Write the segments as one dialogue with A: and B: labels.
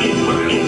A: Gracias.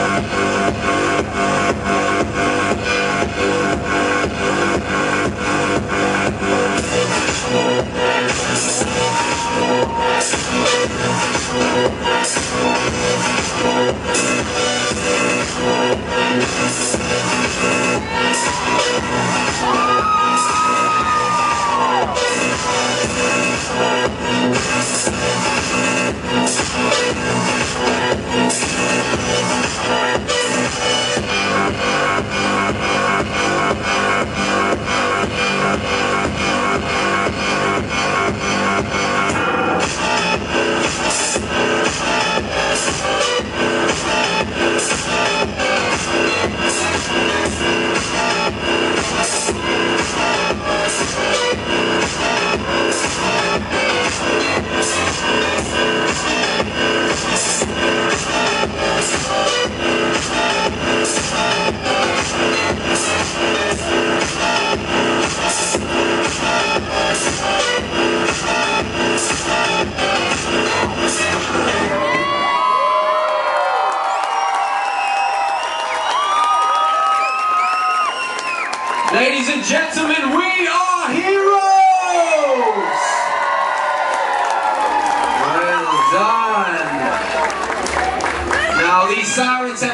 A: and gentlemen, we are heroes! Well done. Now, these sirens